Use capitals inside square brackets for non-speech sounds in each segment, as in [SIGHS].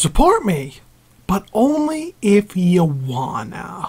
Support me, but only if you wanna.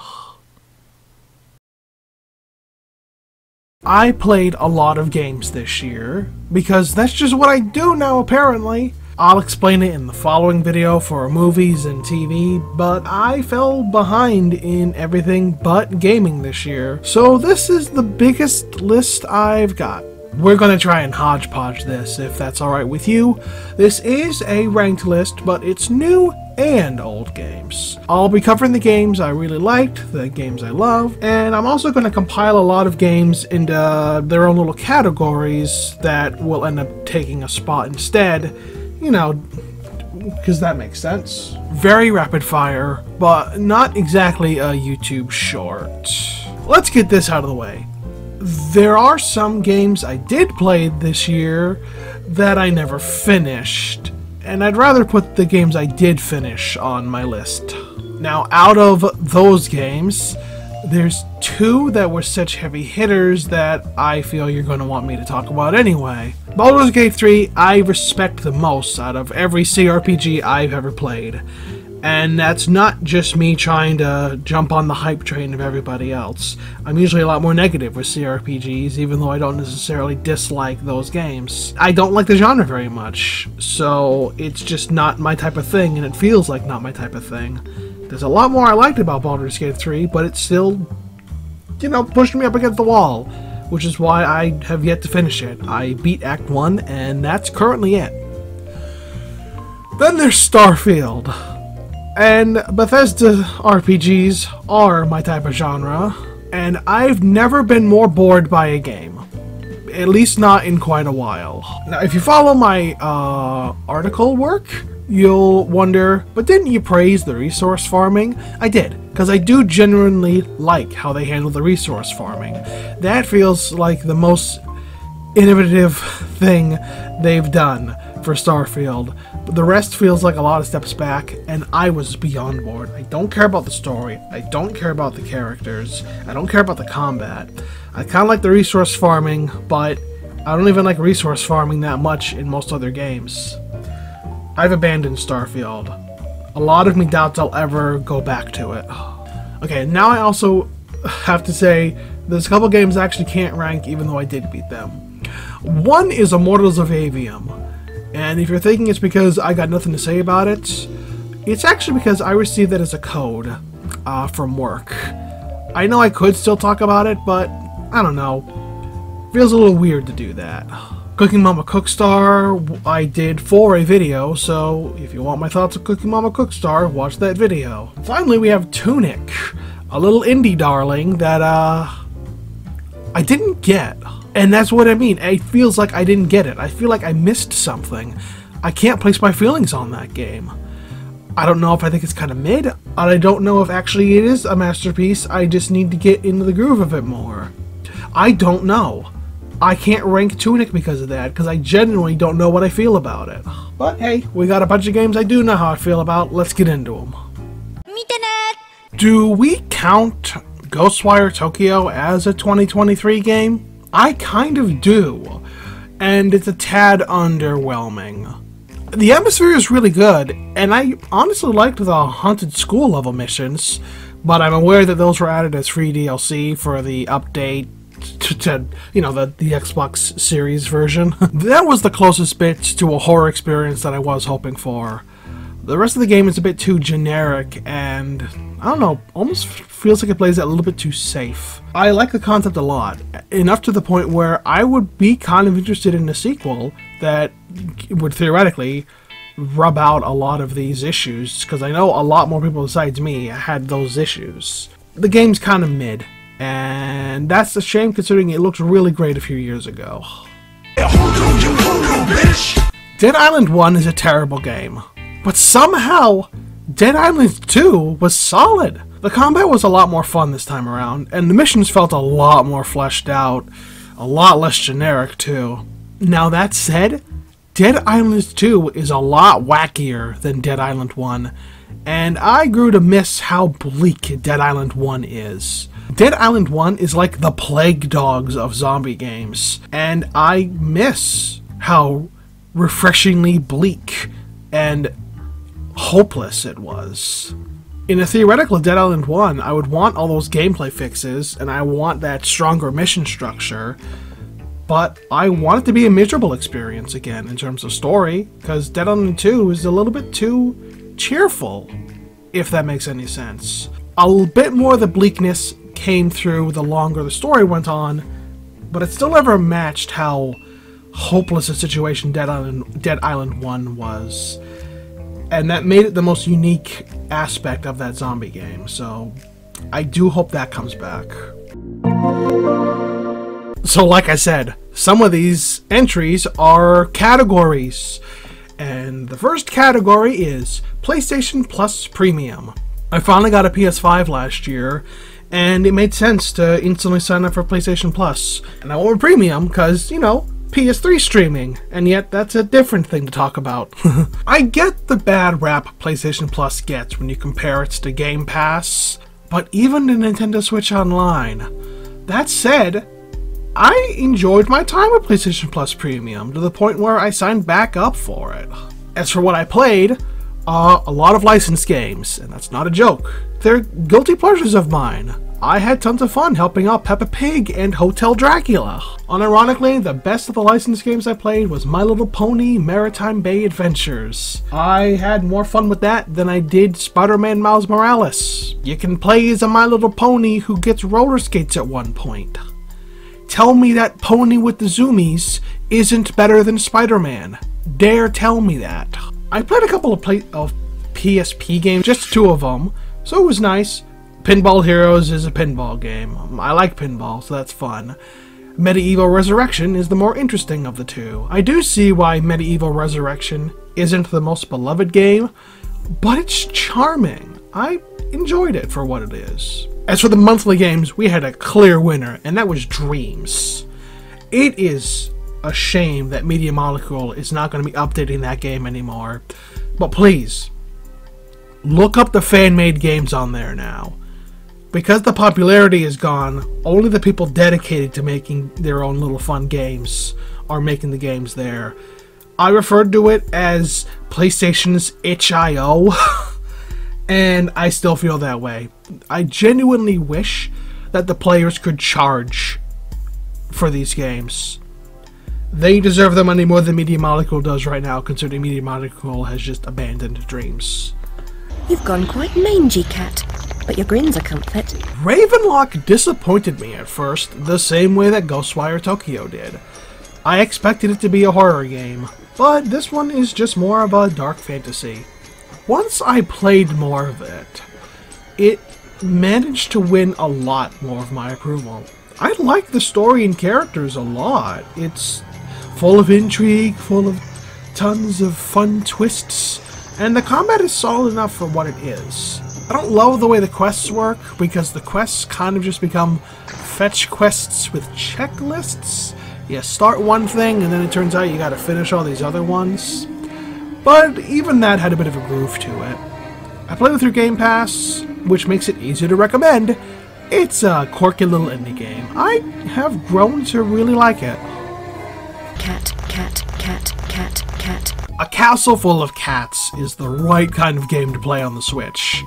I played a lot of games this year, because that's just what I do now apparently. I'll explain it in the following video for movies and TV, but I fell behind in everything but gaming this year, so this is the biggest list I've got. We're gonna try and hodgepodge this, if that's alright with you. This is a ranked list, but it's new and old games. I'll be covering the games I really liked, the games I love, and I'm also going to compile a lot of games into their own little categories that will end up taking a spot instead, you know, because that makes sense. Very rapid fire, but not exactly a YouTube short. Let's get this out of the way. There are some games I did play this year that I never finished, and I'd rather put the games I did finish on my list. Now, out of those games, there's two that were such heavy hitters that I feel you're going to want me to talk about anyway. Baldur's Gate 3, I respect the most out of every CRPG I've ever played. And that's not just me trying to jump on the hype train of everybody else. I'm usually a lot more negative with CRPGs, even though I don't necessarily dislike those games. I don't like the genre very much, so it's just not my type of thing, and it feels like not my type of thing. There's a lot more I liked about Baldur's Gate 3, but it still, you know, pushed me up against the wall, which is why I have yet to finish it. I beat Act 1, and that's currently it. Then there's Starfield. And Bethesda RPGs are my type of genre, and I've never been more bored by a game. At least not in quite a while. Now, if you follow my uh, article work, you'll wonder, but didn't you praise the resource farming? I did, because I do genuinely like how they handle the resource farming. That feels like the most innovative thing they've done for Starfield. But the rest feels like a lot of steps back, and I was beyond bored. I don't care about the story. I don't care about the characters. I don't care about the combat. I kind of like the resource farming, but I don't even like resource farming that much in most other games. I've abandoned Starfield. A lot of me doubts I'll ever go back to it. [SIGHS] Okay, now I also [SIGHS] have to say there's a couple games I actually can't rank even though I did beat them. One is Immortals of Aveum. And if you're thinking it's because I got nothing to say about it, it's actually because I received that as a code uh, from work. I know I could still talk about it, but I don't know. Feels a little weird to do that. Cooking Mama Cookstar, I did for a video, so if you want my thoughts on Cooking Mama Cookstar, watch that video. Finally, we have Tunic, a little indie darling that, uh, I didn't get. And that's what I mean. It feels like I didn't get it. I feel like I missed something. I can't place my feelings on that game. I don't know if I think it's kind of mid, and I don't know if actually it is a masterpiece. I just need to get into the groove of it more. I don't know. I can't rank Tunic because of that, because I genuinely don't know what I feel about it. But hey, we got a bunch of games I do know how I feel about. Let's get into them. Do we count Ghostwire Tokyo as a 2023 game? I kind of do, and it's a tad underwhelming. The atmosphere is really good, and I honestly liked the Haunted School level missions, but I'm aware that those were added as free DLC for the update to, to, you know, the, the Xbox Series version. [LAUGHS] that was the closest bit to a horror experience that I was hoping for. The rest of the game is a bit too generic and, I don't know, almost feels like it plays it a little bit too safe. I like the concept a lot, enough to the point where I would be kind of interested in a sequel that would theoretically rub out a lot of these issues, because I know a lot more people besides me had those issues. The game's kind of mid, and that's a shame considering it looked really great a few years ago. Dead Island 1 is a terrible game, but somehow Dead Island 2 was solid. The combat was a lot more fun this time around, and the missions felt a lot more fleshed out, a lot less generic too. Now that said, Dead Island 2 is a lot wackier than Dead Island 1, and I grew to miss how bleak Dead Island 1 is. Dead Island 1 is like the plague dogs of zombie games, and I miss how refreshingly bleak and hopeless it was. In a theoretical Dead Island 1, I would want all those gameplay fixes, and I want that stronger mission structure, but I want it to be a miserable experience again in terms of story, because Dead Island 2 is a little bit too cheerful, if that makes any sense. A bit more of the bleakness came through the longer the story went on, but it still never matched how hopeless a situation Dead Island, Dead Island 1 was. And that made it the most unique aspect of that zombie game, so I do hope that comes back. So, like I said, some of these entries are categories. And the first category is PlayStation Plus Premium. I finally got a PS5 last year, and it made sense to instantly sign up for PlayStation Plus. And I went Premium because, you know, PS3 streaming, and yet that's a different thing to talk about. [LAUGHS] I get the bad rap PlayStation Plus gets when you compare it to Game Pass, but even the Nintendo Switch Online. That said, I enjoyed my time with PlayStation Plus Premium to the point where I signed back up for it. As for what I played, uh, a lot of licensed games, and that's not a joke. They're guilty pleasures of mine. I had tons of fun helping out Peppa Pig and Hotel Dracula. Unironically, the best of the licensed games I played was My Little Pony Maretime Bay Adventures. I had more fun with that than I did Spider-Man Miles Morales. You can play as a My Little Pony who gets roller skates at one point. Tell me that pony with the zoomies isn't better than Spider-Man. Dare tell me that. I played a couple of, play of PSP games, just two of them, so it was nice. Pinball Heroes is a pinball game. I like pinball, so that's fun. MediEvil Resurrection is the more interesting of the two. I do see why MediEvil Resurrection isn't the most beloved game, but it's charming. I enjoyed it for what it is. As for the monthly games, we had a clear winner, and that was Dreams. It is a shame that Media Molecule is not going to be updating that game anymore. But please, look up the fan-made games on there now. Because the popularity is gone, only the people dedicated to making their own little fun games are making the games there. I referred to it as PlayStation's itch.io, [LAUGHS] and I still feel that way. I genuinely wish that the players could charge for these games. They deserve the money more than Media Molecule does right now, considering Media Molecule has just abandoned dreams. You've gone quite mangy, cat but your grin's a comfort. Ravenlok disappointed me at first, the same way that Ghostwire Tokyo did. I expected it to be a horror game, but this one is just more of a dark fantasy. Once I played more of it, it managed to win a lot more of my approval. I like the story and characters a lot. It's full of intrigue, full of tons of fun twists, and the combat is solid enough for what it is. I don't love the way the quests work, because the quests kind of just become fetch quests with checklists. You start one thing, and then it turns out you gotta finish all these other ones. But even that had a bit of a groove to it. I played it through Game Pass, which makes it easier to recommend. It's a quirky little indie game. I have grown to really like it. Cat, cat, cat, cat, cat. A castle full of cats is the right kind of game to play on the Switch.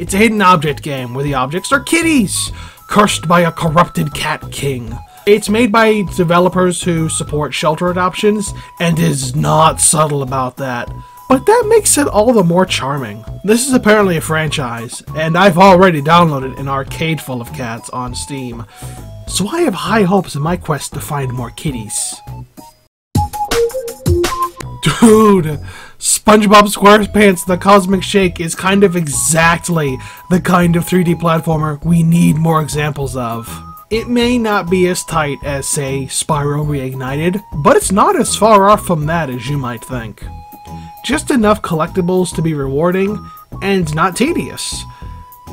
It's a hidden object game where the objects are kitties, cursed by a corrupted cat king. It's made by developers who support shelter adoptions and is not subtle about that. But that makes it all the more charming. This is apparently a franchise, and I've already downloaded an arcade full of cats on Steam. So I have high hopes in my quest to find more kitties. Dude, SpongeBob SquarePants The Cosmic Shake is kind of exactly the kind of 3D platformer we need more examples of. It may not be as tight as, say, Spyro Reignited, but it's not as far off from that as you might think. Just enough collectibles to be rewarding, and not tedious.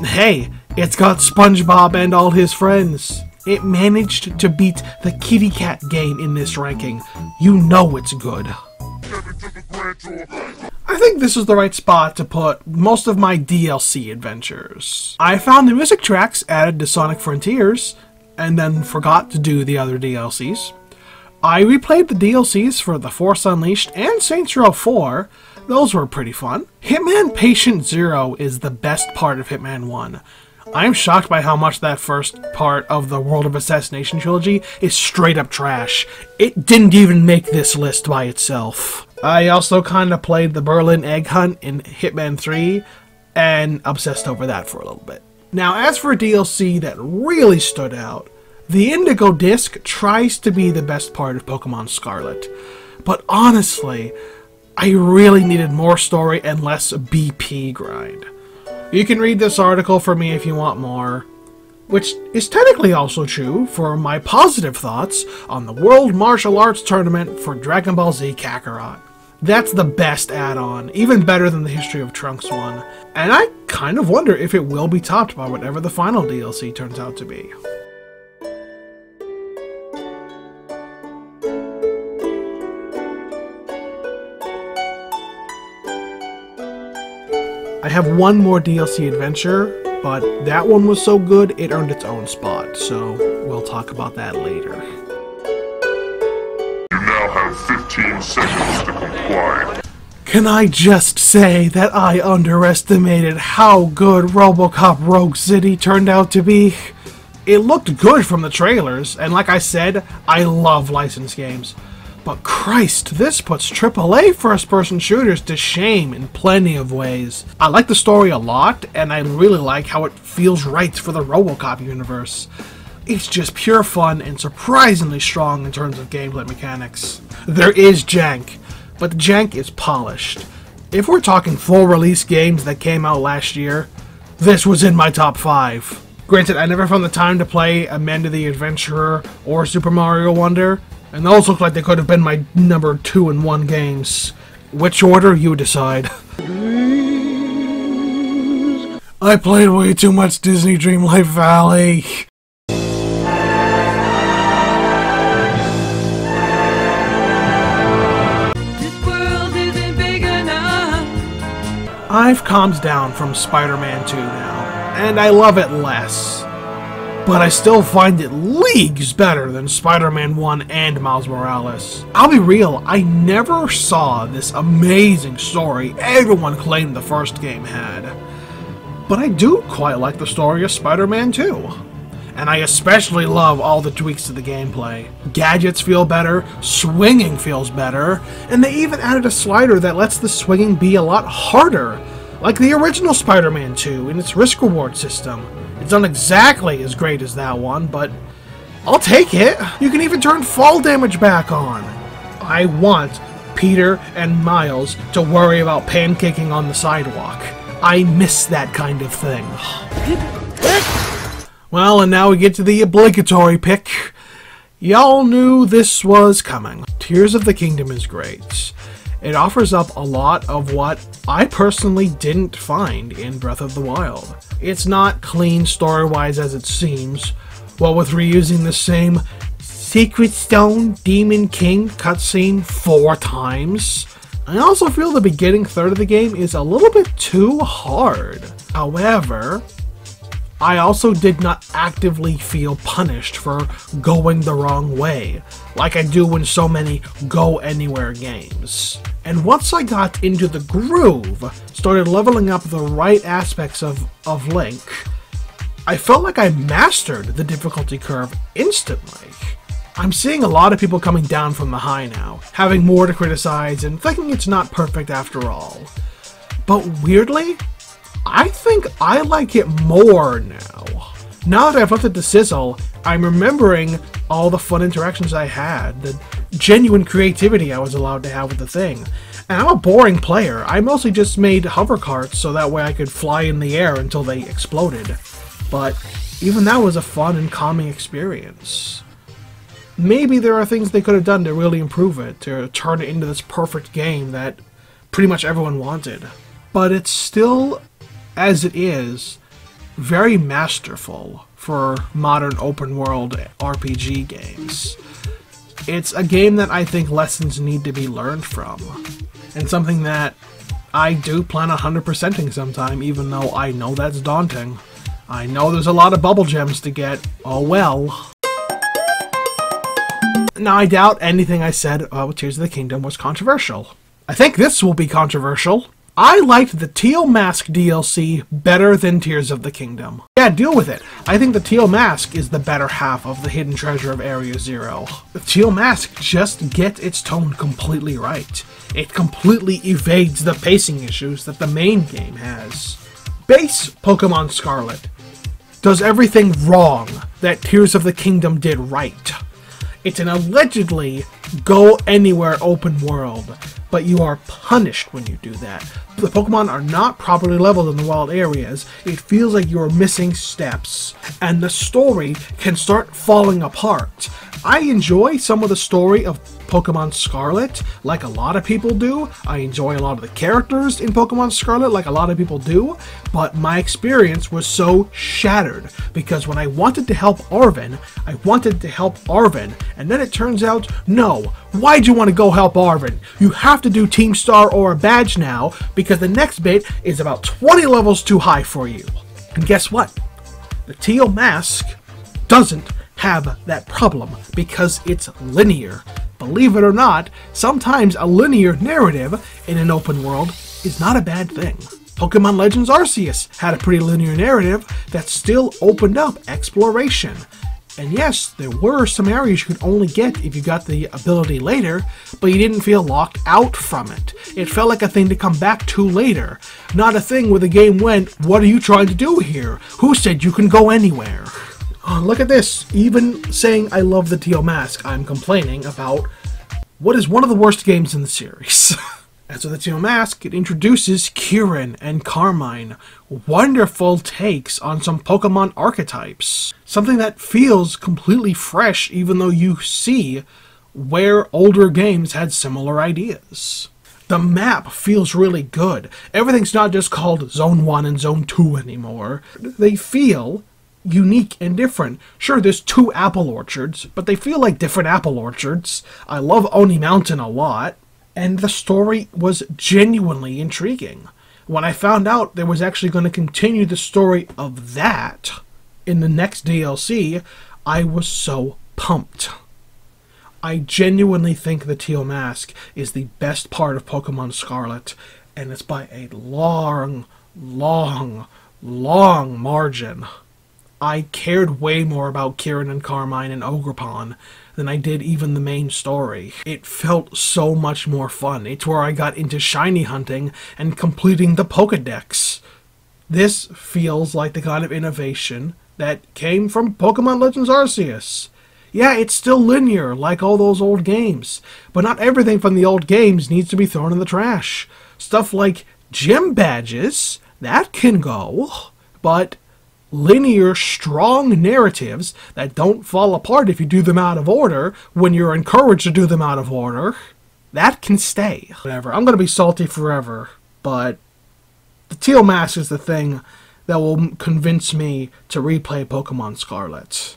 Hey, it's got SpongeBob and all his friends. It managed to beat the Kitty Cat game in this ranking. You know it's good. I think this is the right spot to put most of my DLC adventures. I found the music tracks added to Sonic Frontiers, and then forgot to do the other DLCs. I replayed the DLCs for The Force Unleashed and Saints Row 4, Those were pretty fun. Hitman Patient Zero is the best part of Hitman 1. I am shocked by how much that first part of the World of Assassination trilogy is straight up trash. It didn't even make this list by itself. I also kind of played the Berlin Egg Hunt in Hitman 3 and obsessed over that for a little bit. Now, as for DLC that really stood out, the Indigo Disk tries to be the best part of Pokemon Scarlet. But honestly, I really needed more story and less BP grind. You can read this article for me if you want more, which is technically also true for my positive thoughts on the World Martial Arts Tournament for Dragon Ball Z Kakarot. That's the best add-on, even better than the History of Trunks one, and I kind of wonder if it will be topped by whatever the final DLC turns out to be. Have one more DLC adventure, but that one was so good it earned its own spot, so we'll talk about that later. You now have 15 seconds to comply. Can I just say that I underestimated how good Robocop Rogue City turned out to be? It looked good from the trailers, and like I said, I love licensed games. But Christ, this puts AAA first person shooters to shame in plenty of ways. I like the story a lot, and I really like how it feels right for the Robocop universe. It's just pure fun and surprisingly strong in terms of gameplay mechanics. There is jank, but the jank is polished. If we're talking full release games that came out last year, this was in my top 5. Granted, I never found the time to play Amanda the Adventurer or Super Mario Wonder, and those look like they could have been my number two and one games. Which order, you decide. I played way too much Disney Dreamlight Valley. I've calmed down from Spider-Man 2 now, and I love it less but I still find it leagues better than Spider-Man 1 and Miles Morales. I'll be real, I never saw this amazing story everyone claimed the first game had. But I do quite like the story of Spider-Man 2. And I especially love all the tweaks to the gameplay. Gadgets feel better, swinging feels better, and they even added a slider that lets the swinging be a lot harder, like the original Spider-Man 2 in its risk-reward system. It's not exactly as great as that one, but I'll take it. You can even turn fall damage back on. I want Peter and Miles to worry about pancaking on the sidewalk. I miss that kind of thing. Well, and now we get to the obligatory pick. Y'all knew this was coming. Tears of the Kingdom is great. It offers up a lot of what I personally didn't find in Breath of the Wild. It's not clean story-wise as it seems, what with reusing the same Secret Stone Demon King cutscene four times. I also feel the beginning third of the game is a little bit too hard. However, I also did not actively feel punished for going the wrong way, like I do in so many go anywhere games. And once I got into the groove, started leveling up the right aspects of, of Link, I felt like I mastered the difficulty curve instantly. I'm seeing a lot of people coming down from the high now, having more to criticize and thinking it's not perfect after all. But weirdly, I think I like it more now. Now that I've left it to sizzle, I'm remembering all the fun interactions I had, the genuine creativity I was allowed to have with the thing. And I'm a boring player. I mostly just made hover carts so that way I could fly in the air until they exploded. But even that was a fun and calming experience. Maybe there are things they could have done to really improve it, to turn it into this perfect game that pretty much everyone wanted. But it's still as it is, very masterful for modern open world RPG games. It's a game that I think lessons need to be learned from, and something that I do plan on 100%ing sometime, even though I know that's daunting. I know there's a lot of Bubbul Gems to get. Oh well. Now, I doubt anything I said about Tears of the Kingdom was controversial. I think this will be controversial. I liked the Teal Mask DLC better than Tears of the Kingdom. Yeah, deal with it. I think the Teal Mask is the better half of the hidden treasure of Area Zero. The Teal Mask just gets its tone completely right. It completely evades the pacing issues that the main game has. Base Pokemon Scarlet does everything wrong that Tears of the Kingdom did right. It's an allegedly go anywhere open world, but you are punished when you do that. The Pokemon are not properly leveled in the wild areas. It feels like you're missing steps, and the story can start falling apart. I enjoy some of the story of Pokemon Scarlet, like a lot of people do. I enjoy a lot of the characters in Pokemon Scarlet, like a lot of people do, but my experience was so shattered because when I wanted to help Arven, I wanted to help Arven, and then it turns out, no, why'd you want to go help Arven? You have to do Team Star or a badge now because the next bit is about 20 levels too high for you. And guess what? The Teal Mask doesn't have that problem because it's linear. Believe it or not, sometimes a linear narrative in an open world is not a bad thing. Pokemon Legends Arceus had a pretty linear narrative that still opened up exploration. And yes, there were some areas you could only get if you got the ability later, but you didn't feel locked out from it. It felt like a thing to come back to later, not a thing where the game went, What are you trying to do here? Who said you can go anywhere? [GASPS] Look at this. Even saying I love the Teal Mask, I'm complaining about what is one of the worst games in the series. [LAUGHS] As with the Teal Mask, it introduces Kieran and Carmine, wonderful takes on some Pokemon archetypes. Something that feels completely fresh even though you see where older games had similar ideas. The map feels really good. Everything's not just called Zone 1 and Zone 2 anymore. They feel unique and different. Sure, there's two apple orchards, but they feel like different apple orchards. I love Oni Mountain a lot, and the story was genuinely intriguing. When I found out there was actually going to continue the story of that in the next DLC, I was so pumped. I genuinely think the Teal Mask is the best part of Pokemon Scarlet, and it's by a long, long, long margin. I cared way more about Kieran and Carmine and Ogerpon than I did even the main story. It felt so much more fun. It's where I got into shiny hunting and completing the Pokedex. This feels like the kind of innovation that came from Pokemon Legends Arceus. Yeah, it's still linear, like all those old games, but not everything from the old games needs to be thrown in the trash. Stuff like gym badges, that can go, but linear, strong narratives that don't fall apart if you do them out of order when you're encouraged to do them out of order, that can stay. Whatever. I'm going to be salty forever, but the Teal Mask is the thing that will convince me to replay Pokemon Scarlet.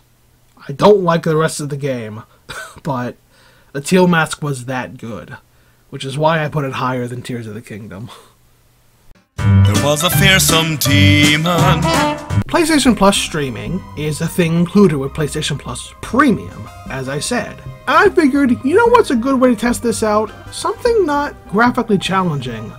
I don't like the rest of the game, [LAUGHS] but the Teal Mask was that good, which is why I put it higher than Tears of the Kingdom. There was a fearsome demon. PlayStation Plus streaming is a thing included with PlayStation Plus Premium, as I said. I figured, you know what's a good way to test this out? Something not graphically challenging.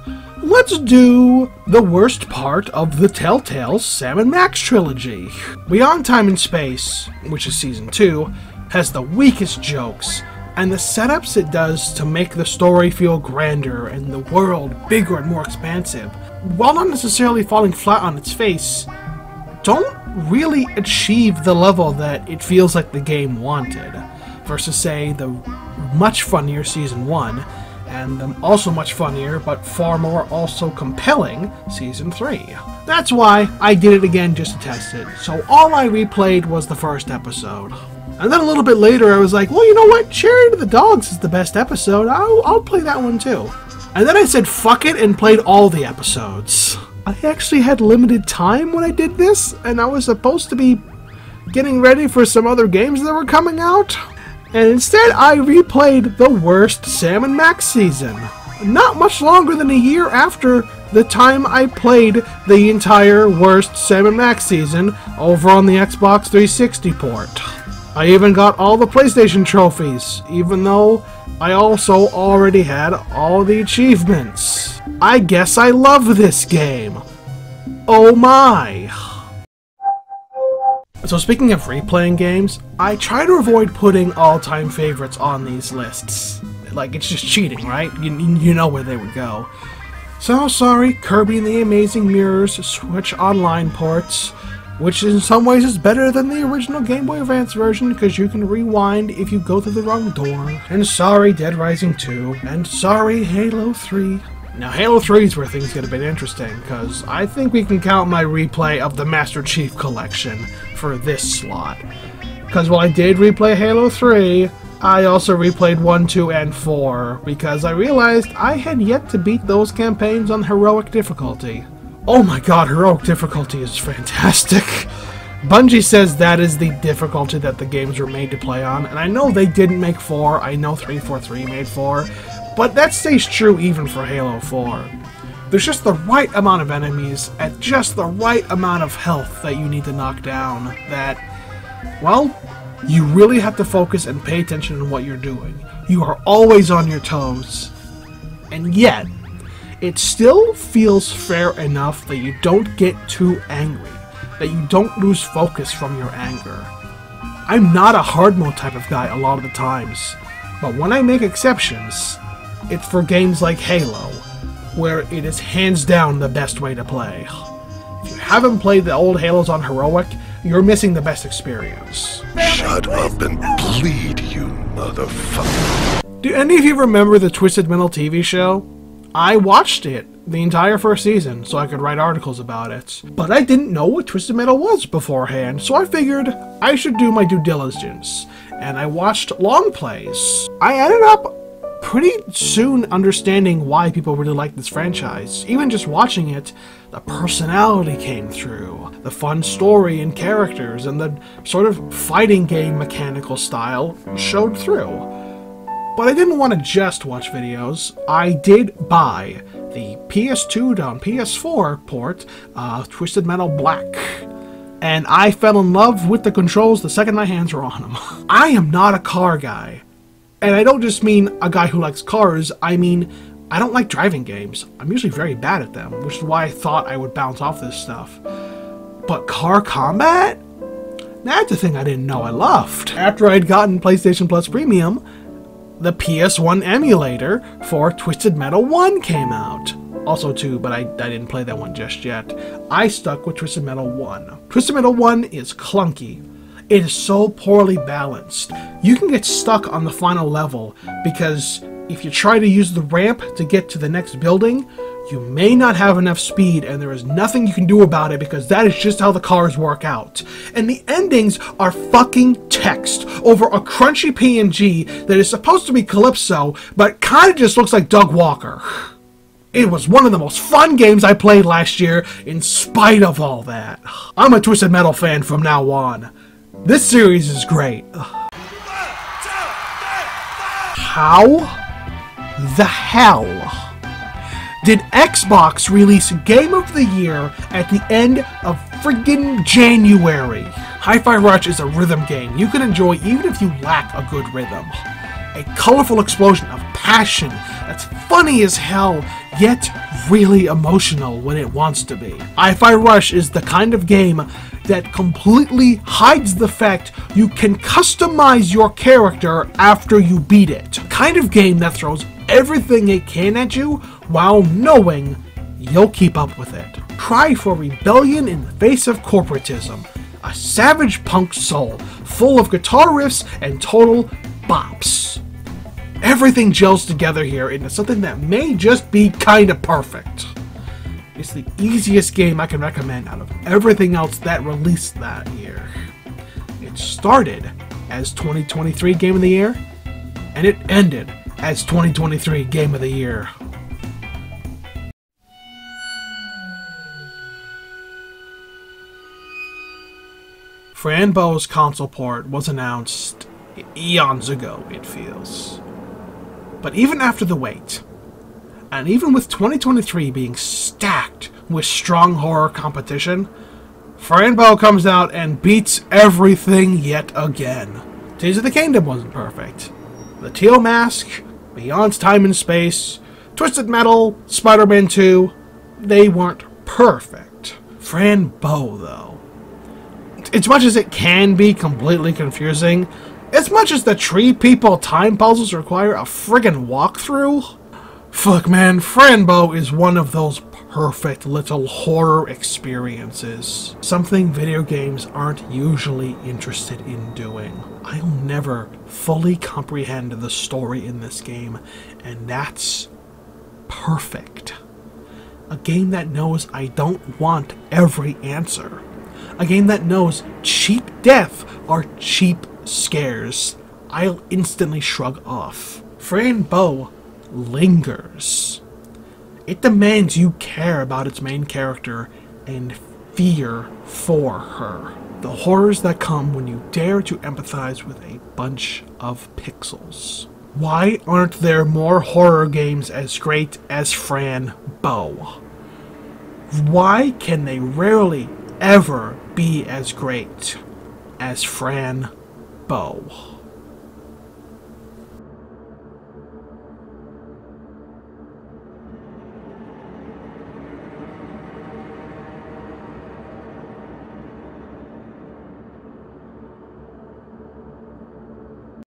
Let's do the worst part of the Telltale Sam and Max trilogy. Beyond Time and Space, which is season 2, has the weakest jokes, and the setups it does to make the story feel grander and the world bigger and more expansive, while not necessarily falling flat on its face, don't really achieve the level that it feels like the game wanted, versus, say, the much funnier Season 1, and the also much funnier but far more also compelling Season 3. That's why I did it again just to test it, so all I replayed was the first episode. And then a little bit later, I was like, well, you know what? Chariot of the Dogs is the best episode. I'll, I'll play that one too. And then I said, fuck it, and played all the episodes. I actually had limited time when I did this, and I was supposed to be getting ready for some other games that were coming out. And instead, I replayed the worst Sam and Max season. Not much longer than a year after the time I played the entire worst Sam and Max season over on the Xbox 360 port. I even got all the PlayStation trophies, even though I also already had all the achievements. I guess I love this game. Oh my! So speaking of replaying games, I try to avoid putting all-time favorites on these lists. Like, it's just cheating, right? You, you know where they would go. So sorry, Kirby and the Amazing Mirrors Switch Online ports, which in some ways is better than the original Game Boy Advance version because you can rewind if you go through the wrong door. And sorry, Dead Rising 2. And sorry, Halo 3. Now, Halo 3 is where things get a bit interesting, because I think we can count my replay of the Master Chief Collection for this slot. Because while I did replay Halo 3, I also replayed 1, 2, and 4, because I realized I had yet to beat those campaigns on heroic difficulty. Oh my god, heroic difficulty is fantastic! [LAUGHS] Bungie says that is the difficulty that the games were made to play on, and I know they didn't make 4, I know 343 made 4, but that stays true even for Halo 4. There's just the right amount of enemies at just the right amount of health that you need to knock down that, well, you really have to focus and pay attention to what you're doing. You are always on your toes. And yet, it still feels fair enough that you don't get too angry, that you don't lose focus from your anger. I'm not a hard mode type of guy a lot of the times, but when I make exceptions, it's for games like Halo, where it is hands down the best way to play. If you haven't played the old Halos on Heroic, you're missing the best experience. Shut up and bleed, you motherfucker. Do any of you remember the Twisted Metal TV show? I watched it the entire first season so I could write articles about it. But I didn't know what Twisted Metal was beforehand, so I figured I should do my due diligence. And I watched long plays. I ended up pretty soon understanding why people really like this franchise. Even just watching it, the personality came through, the fun story and characters, and the sort of fighting game mechanical style showed through. But I didn't want to just watch videos. I did buy the PS2 down PS4 port, uh, Twisted Metal Black. And I fell in love with the controls the second my hands were on them. [LAUGHS] I am not a car guy. And I don't just mean a guy who likes cars, I mean, I don't like driving games. I'm usually very bad at them, which is why I thought I would bounce off this stuff. But car combat? That's a thing I didn't know I loved. After I'd gotten PlayStation Plus Premium, the PS1 emulator for Twisted Metal 1 came out. Also 2, but I, I didn't play that one just yet. I stuck with Twisted Metal 1. Twisted Metal 1 is clunky. It is so poorly balanced. You can get stuck on the final level because if you try to use the ramp to get to the next building, you may not have enough speed and there is nothing you can do about it because that is just how the cars work out. And the endings are fucking text over a crunchy PNG that is supposed to be Calypso, but kinda just looks like Doug Walker. It was one of the most fun games I played last year, in spite of all that. I'm a Twisted Metal fan from now on. This series is great. How the hell did Xbox release Game of the Year at the end of friggin' January? Hi-Fi Rush is a rhythm game you can enjoy even if you lack a good rhythm. A colorful explosion of passion that's funny as hell, yet really emotional when it wants to be. Hi-Fi Rush is the kind of game that completely hides the fact you can customize your character after you beat it. Kind of game that throws everything it can at you while knowing you'll keep up with it. Try for rebellion in the face of corporatism. A savage punk soul, full of guitar riffs and total bops. Everything gels together here into something that may just be kinda perfect. It's the easiest game I can recommend out of everything else that released that year. It started as 2023 Game of the Year, and it ended as 2023 Game of the Year. Fran Bow's console port was announced eons ago, it feels. But even after the wait, and even with 2023 being stacked with strong horror competition, Fran Bow comes out and beats everything yet again. Tears of the Kingdom wasn't perfect. The Teal Mask, Beyond Time and Space, Twisted Metal, Spider Man 2, they weren't perfect. Fran Bow, though. As much as it can be completely confusing, as much as the Tree People time puzzles require a friggin' walkthrough, fuck man, Fran Bow is one of those perfect little horror experiences. Something video games aren't usually interested in doing. I'll never fully comprehend the story in this game, and that's perfect. A game that knows I don't want every answer. A game that knows cheap death are cheap scares. I'll instantly shrug off. Fran Bow lingers. It demands you care about its main character and fear for her. The horrors that come when you dare to empathize with a bunch of pixels. Why aren't there more horror games as great as Fran Bow? Why can they rarely ever be as great as Fran Bow?